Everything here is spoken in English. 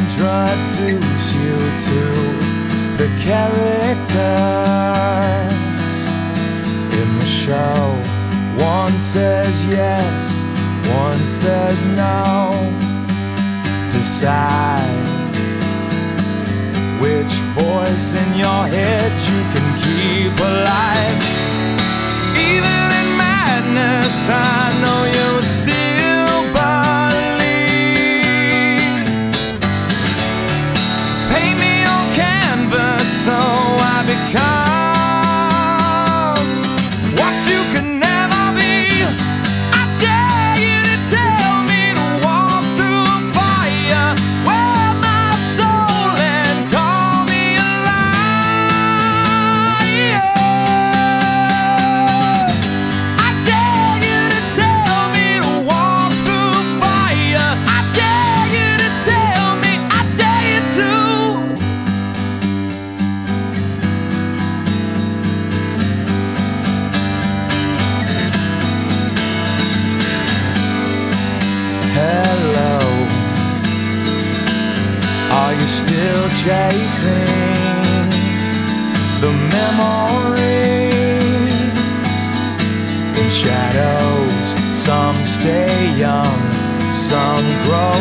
introduce you to the characters in the show. One says yes, one says no. Decide which voice in your head you can Are you still chasing the memories in shadows? Some stay young, some grow